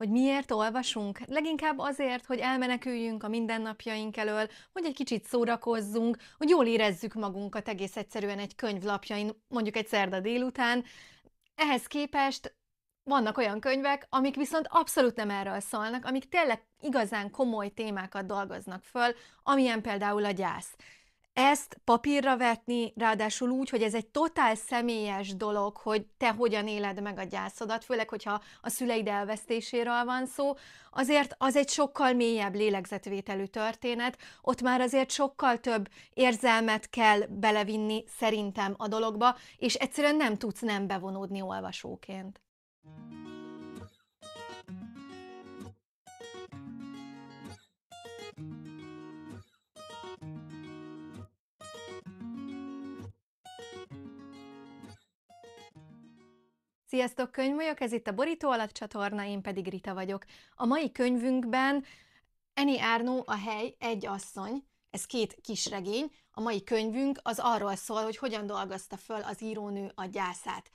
Hogy miért olvasunk? Leginkább azért, hogy elmeneküljünk a mindennapjaink elől, hogy egy kicsit szórakozzunk, hogy jól érezzük magunkat egész egyszerűen egy könyv lapjain, mondjuk egy szerda délután. Ehhez képest vannak olyan könyvek, amik viszont abszolút nem erről szólnak, amik tényleg igazán komoly témákat dolgoznak föl, amilyen például a gyász ezt papírra vetni, ráadásul úgy, hogy ez egy totál személyes dolog, hogy te hogyan éled meg a gyászodat, főleg, hogyha a szüleid elvesztéséről van szó, azért az egy sokkal mélyebb lélegzetvételű történet, ott már azért sokkal több érzelmet kell belevinni szerintem a dologba, és egyszerűen nem tudsz nem bevonódni olvasóként. Sziasztok, könyvmolyok, ez itt a Borító alatt csatorna, én pedig Rita vagyok. A mai könyvünkben Eni Árnó a hely, egy asszony, ez két kis regény. A mai könyvünk az arról szól, hogy hogyan dolgozta föl az írónő a gyászát.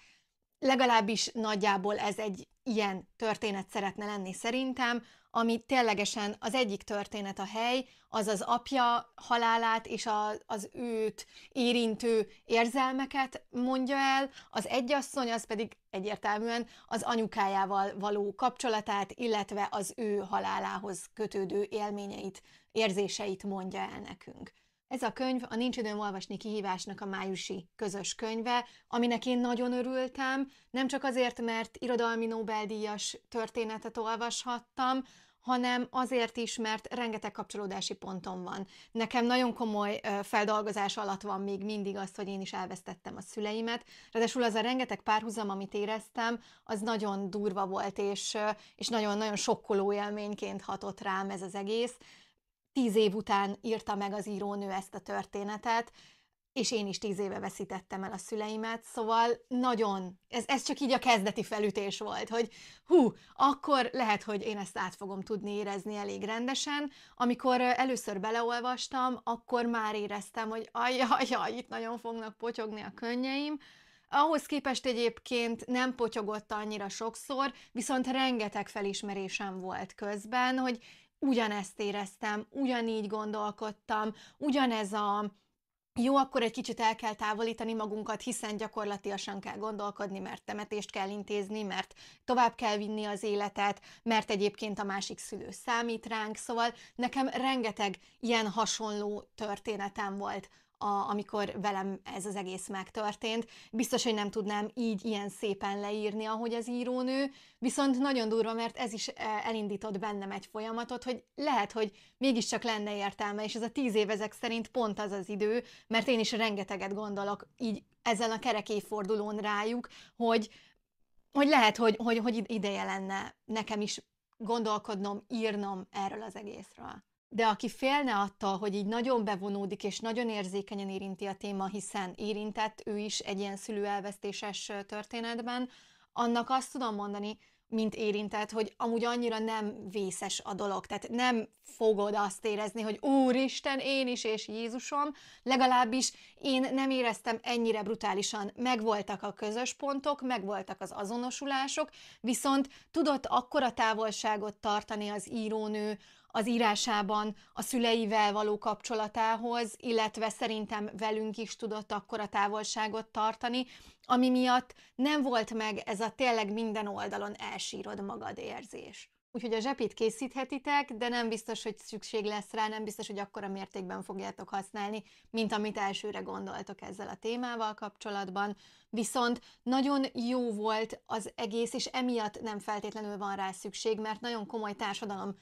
Legalábbis nagyjából ez egy ilyen történet szeretne lenni szerintem, ami ténylegesen az egyik történet a hely, az az apja halálát és a, az őt érintő érzelmeket mondja el, az egyasszony az pedig egyértelműen az anyukájával való kapcsolatát, illetve az ő halálához kötődő élményeit, érzéseit mondja el nekünk. Ez a könyv a Nincs időm olvasni kihívásnak a májusi közös könyve, aminek én nagyon örültem, nem csak azért, mert irodalmi Nobel-díjas történetet olvashattam, hanem azért is, mert rengeteg kapcsolódási pontom van. Nekem nagyon komoly feldolgozás alatt van még mindig az, hogy én is elvesztettem a szüleimet. Ráadásul az a rengeteg párhuzam, amit éreztem, az nagyon durva volt, és, és nagyon-nagyon sokkoló élményként hatott rám ez az egész tíz év után írta meg az írónő ezt a történetet, és én is tíz éve veszítettem el a szüleimet, szóval nagyon, ez, ez csak így a kezdeti felütés volt, hogy hú, akkor lehet, hogy én ezt át fogom tudni érezni elég rendesen. Amikor először beleolvastam, akkor már éreztem, hogy ajjaj, itt nagyon fognak potyogni a könnyeim, ahhoz képest egyébként nem potyogott annyira sokszor, viszont rengeteg felismerésem volt közben, hogy ugyanezt éreztem, ugyanígy gondolkodtam, ugyanez a jó, akkor egy kicsit el kell távolítani magunkat, hiszen gyakorlatilag kell gondolkodni, mert temetést kell intézni, mert tovább kell vinni az életet, mert egyébként a másik szülő számít ránk, szóval nekem rengeteg ilyen hasonló történetem volt a, amikor velem ez az egész megtörtént. Biztos, hogy nem tudnám így ilyen szépen leírni, ahogy az írónő, viszont nagyon durva, mert ez is eh, elindított bennem egy folyamatot, hogy lehet, hogy mégiscsak lenne értelme, és ez a tíz év ezek szerint pont az az idő, mert én is rengeteget gondolok így ezen a kerekéfordulón rájuk, hogy, hogy lehet, hogy, hogy, hogy ideje lenne nekem is gondolkodnom, írnom erről az egészről de aki félne attól, hogy így nagyon bevonódik és nagyon érzékenyen érinti a téma, hiszen érintett ő is egy ilyen szülőelvesztéses történetben, annak azt tudom mondani, mint érintett, hogy amúgy annyira nem vészes a dolog. Tehát nem fogod azt érezni, hogy Úristen, én is és Jézusom, legalábbis én nem éreztem ennyire brutálisan. Megvoltak a közös pontok, megvoltak az azonosulások, viszont tudott akkora távolságot tartani az írónő az írásában a szüleivel való kapcsolatához, illetve szerintem velünk is tudott akkor a távolságot tartani, ami miatt nem volt meg ez a tényleg minden oldalon elsírod magad érzés. Úgyhogy a zsepit készíthetitek, de nem biztos, hogy szükség lesz rá, nem biztos, hogy akkora mértékben fogjátok használni, mint amit elsőre gondoltok ezzel a témával kapcsolatban. Viszont nagyon jó volt az egész, és emiatt nem feltétlenül van rá szükség, mert nagyon komoly társadalom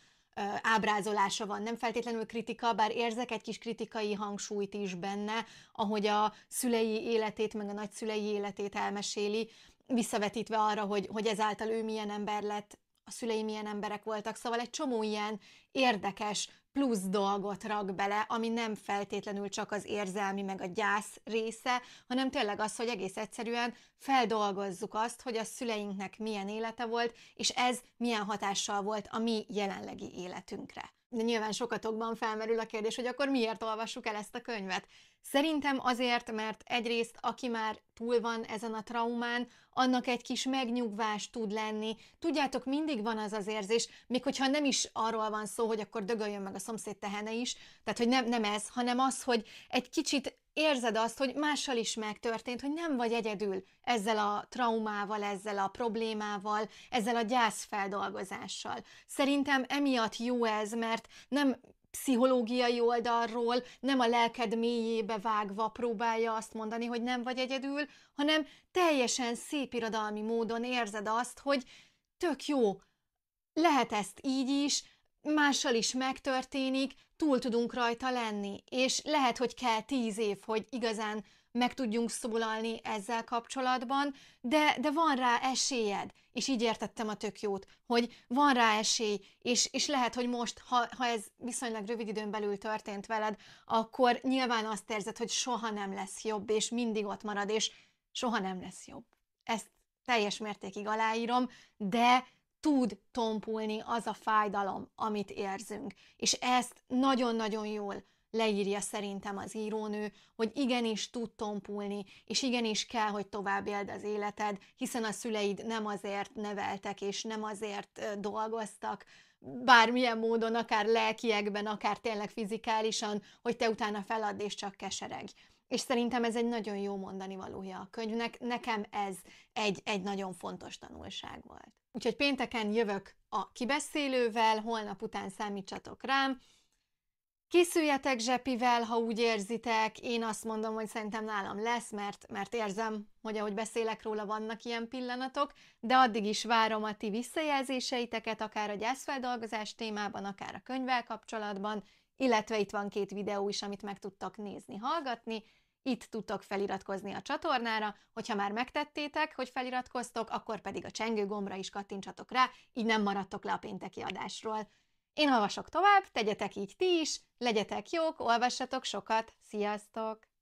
ábrázolása van, nem feltétlenül kritika, bár érzek egy kis kritikai hangsúlyt is benne, ahogy a szülei életét, meg a nagyszülei életét elmeséli, visszavetítve arra, hogy, hogy ezáltal ő milyen ember lett, a szülei milyen emberek voltak, szóval egy csomó ilyen érdekes, plusz dolgot rak bele, ami nem feltétlenül csak az érzelmi meg a gyász része, hanem tényleg az, hogy egész egyszerűen feldolgozzuk azt, hogy a szüleinknek milyen élete volt, és ez milyen hatással volt a mi jelenlegi életünkre. De nyilván sokatokban felmerül a kérdés, hogy akkor miért olvassuk el ezt a könyvet. Szerintem azért, mert egyrészt, aki már túl van ezen a traumán, annak egy kis megnyugvás tud lenni. Tudjátok, mindig van az az érzés, még hogyha nem is arról van szó, hogy akkor dögöljön meg a szomszéd tehene is, tehát hogy nem, nem ez, hanem az, hogy egy kicsit érzed azt, hogy mással is megtörtént, hogy nem vagy egyedül ezzel a traumával, ezzel a problémával, ezzel a gyászfeldolgozással. Szerintem emiatt jó ez, mert nem pszichológiai oldalról, nem a lelked mélyébe vágva próbálja azt mondani, hogy nem vagy egyedül, hanem teljesen szép irodalmi módon érzed azt, hogy tök jó, lehet ezt így is, mással is megtörténik, túl tudunk rajta lenni, és lehet, hogy kell tíz év, hogy igazán meg tudjunk szólalni ezzel kapcsolatban, de, de van rá esélyed, és így értettem a tök jót, hogy van rá esély, és, és lehet, hogy most, ha, ha ez viszonylag rövid időn belül történt veled, akkor nyilván azt érzed, hogy soha nem lesz jobb, és mindig ott marad, és soha nem lesz jobb. Ezt teljes mértékig aláírom, de tud tompulni az a fájdalom, amit érzünk. És ezt nagyon-nagyon jól leírja szerintem az írónő, hogy igenis tud tompulni, és igenis kell, hogy tovább éld az életed, hiszen a szüleid nem azért neveltek, és nem azért dolgoztak, bármilyen módon, akár lelkiekben, akár tényleg fizikálisan, hogy te utána feladd és csak kesereg. És szerintem ez egy nagyon jó mondani valója a könyvnek. Nekem ez egy, egy nagyon fontos tanulság volt. Úgyhogy pénteken jövök a kibeszélővel, holnap után számítsatok rám. Készüljetek zsepivel, ha úgy érzitek. Én azt mondom, hogy szerintem nálam lesz, mert, mert érzem, hogy ahogy beszélek róla, vannak ilyen pillanatok, de addig is várom a ti visszajelzéseiteket, akár a gyászfeldolgozás témában, akár a könyvvel kapcsolatban, illetve itt van két videó is, amit meg tudtok nézni, hallgatni. Itt tudtok feliratkozni a csatornára, hogyha már megtettétek, hogy feliratkoztok, akkor pedig a csengő gombra is kattintsatok rá, így nem maradtok le a pénteki adásról. Én olvasok tovább, tegyetek így ti is, legyetek jók, olvassatok sokat, sziasztok!